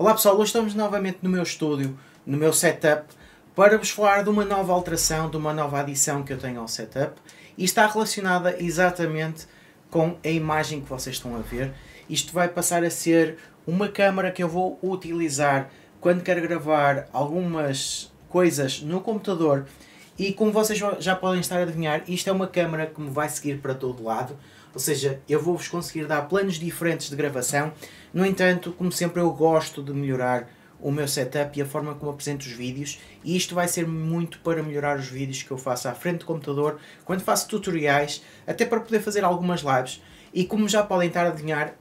Olá pessoal, hoje estamos novamente no meu estúdio, no meu setup, para vos falar de uma nova alteração, de uma nova adição que eu tenho ao setup e está relacionada exatamente com a imagem que vocês estão a ver. Isto vai passar a ser uma câmera que eu vou utilizar quando quero gravar algumas coisas no computador e como vocês já podem estar a adivinhar, isto é uma câmera que me vai seguir para todo lado, ou seja, eu vou-vos conseguir dar planos diferentes de gravação. No entanto, como sempre, eu gosto de melhorar o meu setup e a forma como apresento os vídeos. E isto vai ser muito para melhorar os vídeos que eu faço à frente do computador, quando faço tutoriais, até para poder fazer algumas lives. E como já podem estar a adivinhar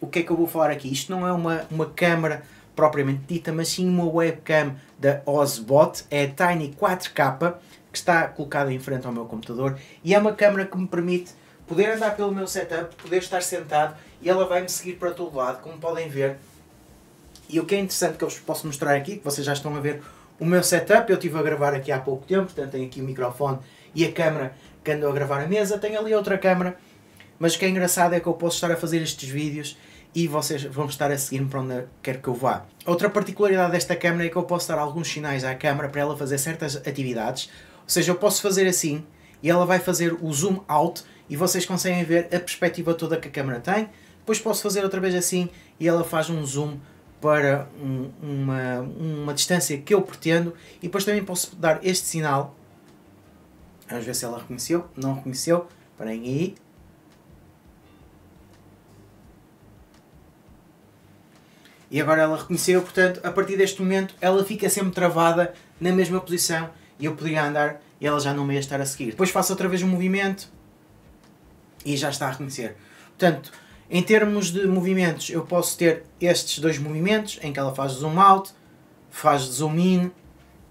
o que é que eu vou falar aqui, isto não é uma, uma câmera propriamente dita, mas sim uma webcam da Ozbot, é a Tiny 4K que está colocada em frente ao meu computador. E é uma câmera que me permite poder andar pelo meu setup, poder estar sentado e ela vai me seguir para todo lado, como podem ver. E o que é interessante que eu vos posso mostrar aqui, que vocês já estão a ver o meu setup, eu estive a gravar aqui há pouco tempo, portanto tenho aqui o microfone e a câmera que ando a gravar a mesa, tenho ali outra câmera, mas o que é engraçado é que eu posso estar a fazer estes vídeos e vocês vão estar a seguir-me para onde quer que eu vá. Outra particularidade desta câmera é que eu posso dar alguns sinais à câmera para ela fazer certas atividades, ou seja, eu posso fazer assim e ela vai fazer o zoom out e vocês conseguem ver a perspectiva toda que a câmera tem. Depois posso fazer outra vez assim e ela faz um zoom para um, uma, uma distância que eu pretendo e depois também posso dar este sinal. Vamos ver se ela reconheceu. Não reconheceu. Esperem aí. E agora ela reconheceu, portanto, a partir deste momento ela fica sempre travada na mesma posição e eu poderia andar e ela já não me ia estar a seguir. Depois faço outra vez um movimento e já está a reconhecer. Portanto, em termos de movimentos, eu posso ter estes dois movimentos em que ela faz zoom out, faz zoom in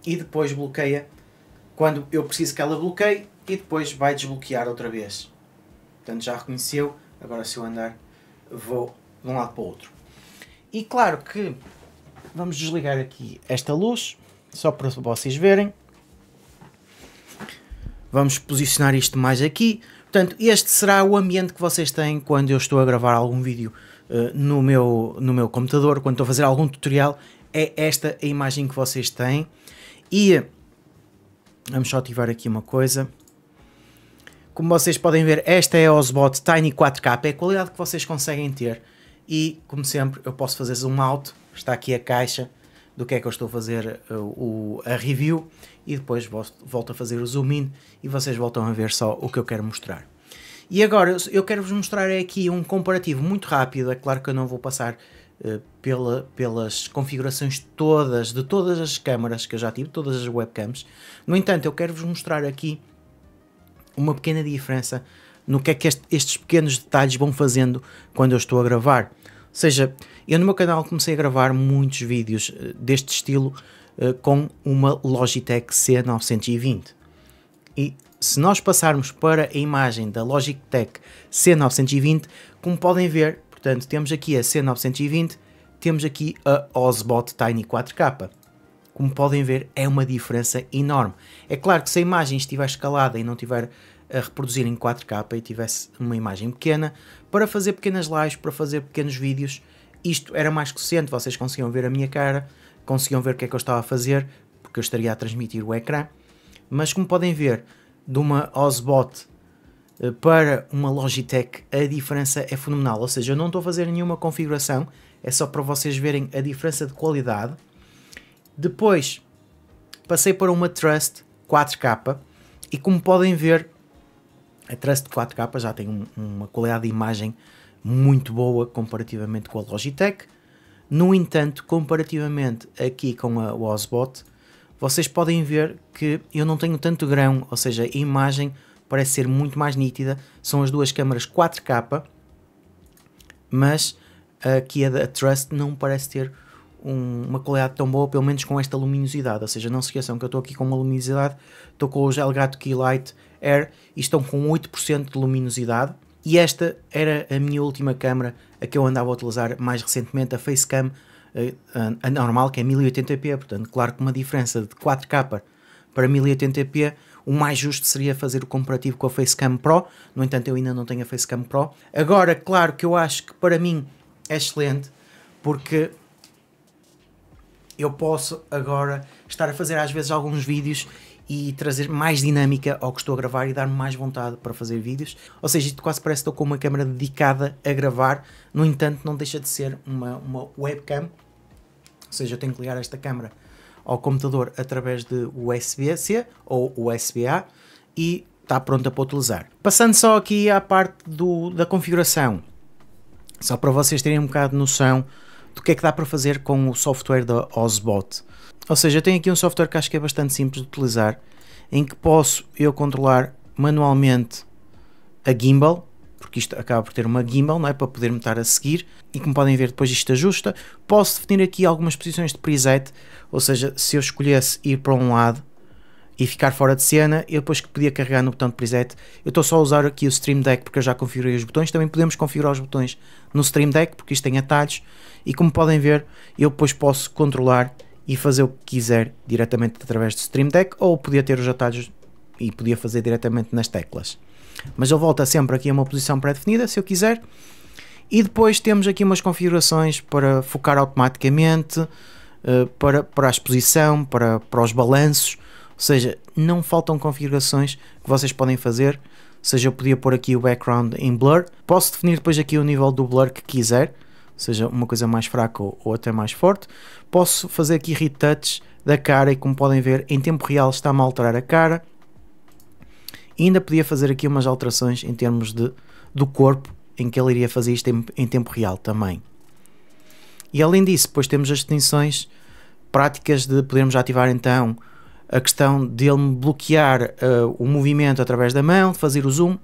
e depois bloqueia quando eu preciso que ela bloqueie e depois vai desbloquear outra vez. Portanto, já reconheceu. Agora, se eu andar, vou de um lado para o outro. E claro que vamos desligar aqui esta luz, só para vocês verem. Vamos posicionar isto mais aqui. Portanto, este será o ambiente que vocês têm quando eu estou a gravar algum vídeo uh, no, meu, no meu computador, quando estou a fazer algum tutorial, é esta a imagem que vocês têm. E vamos só ativar aqui uma coisa. Como vocês podem ver, esta é a Osbot Tiny 4K, é a qualidade que vocês conseguem ter. E, como sempre, eu posso fazer zoom out, está aqui a caixa do que é que eu estou a fazer uh, o, a review e depois volto a fazer o zoom in e vocês voltam a ver só o que eu quero mostrar. E agora eu quero vos mostrar aqui um comparativo muito rápido, é claro que eu não vou passar uh, pela, pelas configurações todas, de todas as câmaras que eu já tive, todas as webcams, no entanto eu quero vos mostrar aqui uma pequena diferença no que é que este, estes pequenos detalhes vão fazendo quando eu estou a gravar. Seja, eu no meu canal comecei a gravar muitos vídeos uh, deste estilo uh, com uma Logitech C920. E se nós passarmos para a imagem da Logitech C920, como podem ver, portanto, temos aqui a C920, temos aqui a Ozbot Tiny 4K. Como podem ver, é uma diferença enorme. É claro que se a imagem estiver escalada e não estiver a reproduzir em 4K e tivesse uma imagem pequena, para fazer pequenas lives, para fazer pequenos vídeos, isto era mais que suficiente. Vocês conseguiam ver a minha cara, conseguiam ver o que é que eu estava a fazer, porque eu estaria a transmitir o ecrã. Mas como podem ver, de uma Ozbot eh, para uma Logitech, a diferença é fenomenal. Ou seja, eu não estou a fazer nenhuma configuração, é só para vocês verem a diferença de qualidade. Depois passei para uma Trust 4K e como podem ver, a Trust 4K já tem um, uma qualidade de imagem muito boa comparativamente com a Logitech. No entanto, comparativamente aqui com a Ozbot, vocês podem ver que eu não tenho tanto grão, ou seja, a imagem parece ser muito mais nítida. São as duas câmaras 4K, mas aqui a Trust não parece ter um, uma qualidade tão boa, pelo menos com esta luminosidade. Ou seja, não se esqueçam que eu estou aqui com uma luminosidade, estou com o Elgato Keylight Air e estão com 8% de luminosidade. E esta era a minha última câmera, a que eu andava a utilizar mais recentemente, a Facecam a, normal, que é 1080p, portanto, claro que uma diferença de 4K para 1080p, o mais justo seria fazer o comparativo com a Facecam Pro, no entanto eu ainda não tenho a Facecam Pro. Agora, claro que eu acho que para mim é excelente, porque eu posso agora estar a fazer às vezes alguns vídeos e trazer mais dinâmica ao que estou a gravar e dar-me mais vontade para fazer vídeos. Ou seja, isto quase parece que estou com uma câmera dedicada a gravar, no entanto, não deixa de ser uma, uma webcam. Ou seja, eu tenho que ligar esta câmera ao computador através de USB-C ou USB-A e está pronta para utilizar. Passando só aqui à parte do, da configuração, só para vocês terem um bocado de noção do que é que dá para fazer com o software da Ozbot. Ou seja, eu tenho aqui um software que acho que é bastante simples de utilizar, em que posso eu controlar manualmente a gimbal, porque isto acaba por ter uma gimbal, não é? Para poder-me estar a seguir, e como podem ver depois isto ajusta. Posso definir aqui algumas posições de preset, ou seja, se eu escolhesse ir para um lado, e ficar fora de cena, eu depois que podia carregar no botão de preset, eu estou só a usar aqui o Stream Deck porque eu já configurei os botões, também podemos configurar os botões no Stream Deck porque isto tem atalhos e como podem ver, eu depois posso controlar e fazer o que quiser diretamente através do Stream Deck ou podia ter os atalhos e podia fazer diretamente nas teclas. Mas ele volta sempre aqui a uma posição pré-definida, se eu quiser. E depois temos aqui umas configurações para focar automaticamente, eh, para, para a exposição, para, para os balanços, ou seja, não faltam configurações que vocês podem fazer. Ou seja, eu podia pôr aqui o background em blur. Posso definir depois aqui o nível do blur que quiser, seja uma coisa mais fraca ou, ou até mais forte. Posso fazer aqui retouch da cara e como podem ver em tempo real está-me a alterar a cara. E ainda podia fazer aqui umas alterações em termos de, do corpo em que ele iria fazer isto em, em tempo real também. E além disso, depois temos as distinções práticas de podermos ativar então a questão de ele bloquear uh, o movimento através da mão, de fazer o zoom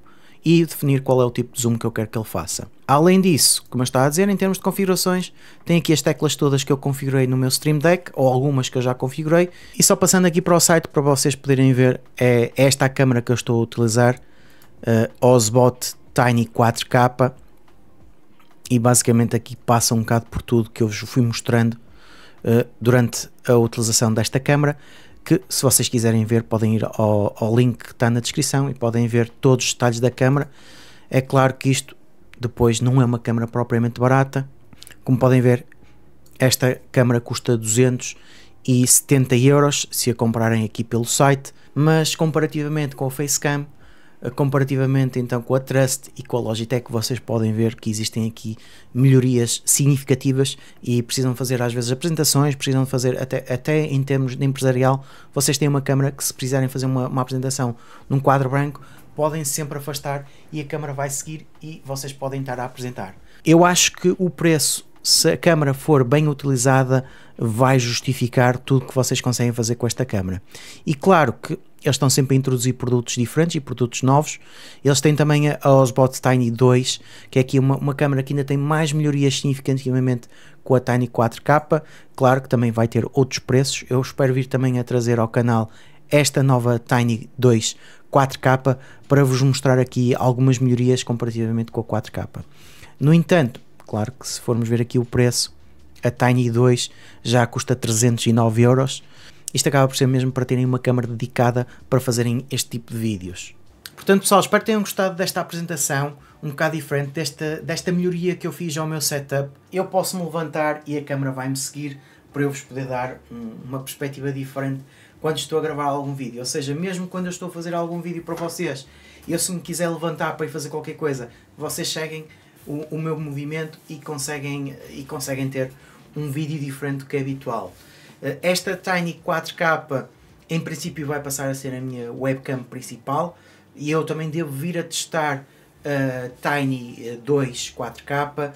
e definir qual é o tipo de zoom que eu quero que ele faça. Além disso, como estava a dizer, em termos de configurações, tem aqui as teclas todas que eu configurei no meu Stream Deck, ou algumas que eu já configurei, e só passando aqui para o site para vocês poderem ver, é esta a câmera que eu estou a utilizar, uh, Ozbot Tiny 4K, e basicamente aqui passa um bocado por tudo que eu vos fui mostrando uh, durante a utilização desta câmera que se vocês quiserem ver podem ir ao, ao, link que está na descrição e podem ver todos os detalhes da câmera. É claro que isto depois não é uma câmera propriamente barata, como podem ver esta câmera custa 270 euros se a comprarem aqui pelo site, mas comparativamente com a Facecam comparativamente então com a Trust e com a Logitech, vocês podem ver que existem aqui melhorias significativas e precisam fazer às vezes apresentações, precisam fazer até, até em termos de empresarial, vocês têm uma câmera que se precisarem fazer uma, uma apresentação num quadro branco, podem sempre afastar e a câmera vai seguir e vocês podem estar a apresentar. Eu acho que o preço se a câmera for bem utilizada, vai justificar tudo que vocês conseguem fazer com esta câmera. E claro que eles estão sempre a introduzir produtos diferentes e produtos novos. Eles têm também a Osbot Tiny 2, que é aqui uma, uma câmera que ainda tem mais melhorias significativamente com a Tiny 4K. Claro que também vai ter outros preços. Eu espero vir também a trazer ao canal esta nova Tiny 2 4K para vos mostrar aqui algumas melhorias comparativamente com a 4K. No entanto, Claro que se formos ver aqui o preço, a Tiny 2 já custa 309 euros. Isto acaba por ser mesmo para terem uma câmera dedicada para fazerem este tipo de vídeos. Portanto, pessoal, espero que tenham gostado desta apresentação, um bocado diferente, desta, desta melhoria que eu fiz ao meu setup. Eu posso me levantar e a câmera vai-me seguir para eu vos poder dar um, uma perspectiva diferente quando estou a gravar algum vídeo. Ou seja, mesmo quando eu estou a fazer algum vídeo para vocês, eu se me quiser levantar para ir fazer qualquer coisa, vocês seguem o, o meu movimento e conseguem, e conseguem ter um vídeo diferente do que é habitual. Eh, esta Tiny 4K em princípio vai passar a ser a minha webcam principal e eu também devo vir a testar a Tiny 2 4K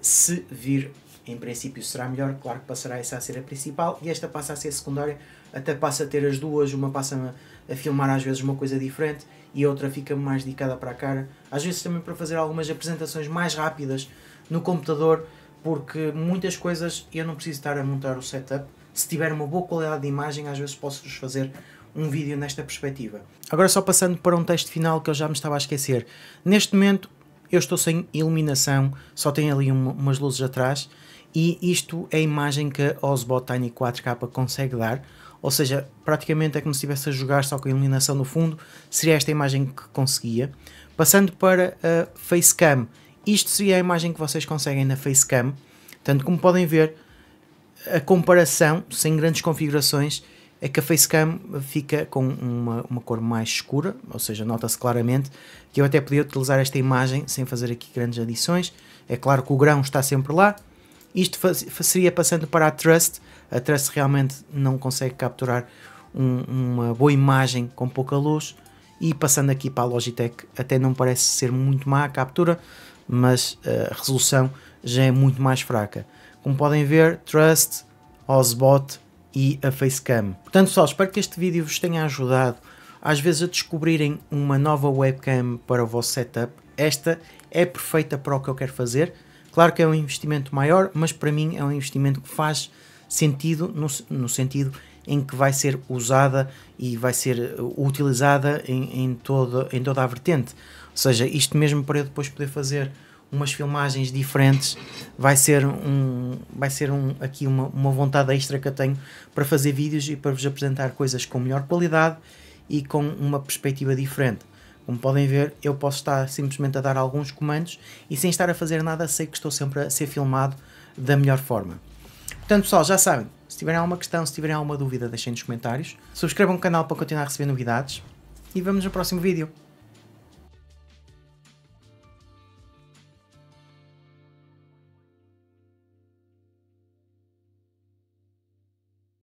se vir em princípio será melhor, claro que passará essa a ser a principal e esta passa a ser secundária, até passa a ter as duas, uma passa a filmar às vezes uma coisa diferente e outra fica mais dedicada para a cara. Às vezes também para fazer algumas apresentações mais rápidas no computador, porque muitas coisas eu não preciso estar a montar o setup. Se tiver uma boa qualidade de imagem, às vezes posso-vos fazer um vídeo nesta perspectiva. Agora só passando para um texto final que eu já me estava a esquecer. Neste momento eu estou sem iluminação, só tem ali uma, umas luzes atrás e isto é a imagem que a Osbot Tiny 4K consegue dar ou seja, praticamente é como se estivesse a jogar só com a iluminação no fundo, seria esta a imagem que conseguia. Passando para a Facecam, isto seria a imagem que vocês conseguem na Facecam, tanto como podem ver, a comparação, sem grandes configurações, é que a Facecam fica com uma, uma cor mais escura, ou seja, nota-se claramente que eu até podia utilizar esta imagem sem fazer aqui grandes adições. É claro que o grão está sempre lá. Isto seria passando para a Trust. A Trust realmente não consegue capturar um, uma boa imagem com pouca luz. E passando aqui para a Logitech, até não parece ser muito má a captura, mas a resolução já é muito mais fraca. Como podem ver, Trust, Ozbot e a Facecam. Portanto, pessoal, espero que este vídeo vos tenha ajudado às vezes a descobrirem uma nova webcam para o vosso setup. Esta é perfeita para o que eu quero fazer. Claro que é um investimento maior, mas para mim é um investimento que faz sentido no, no sentido em que vai ser usada e vai ser utilizada em, em, todo, em toda a vertente. Ou seja, isto mesmo para eu depois poder fazer umas filmagens diferentes, vai ser um vai ser um aqui uma, uma vontade extra que eu tenho para fazer vídeos e para vos apresentar coisas com melhor qualidade e com uma perspectiva diferente. Como podem ver, eu posso estar simplesmente a dar alguns comandos e sem estar a fazer nada, sei que estou sempre a ser filmado da melhor forma. Portanto, pessoal, já sabem, se tiverem alguma questão, se tiverem alguma dúvida, deixem nos comentários. Subscrevam o canal para continuar a receber novidades e vemos no próximo vídeo.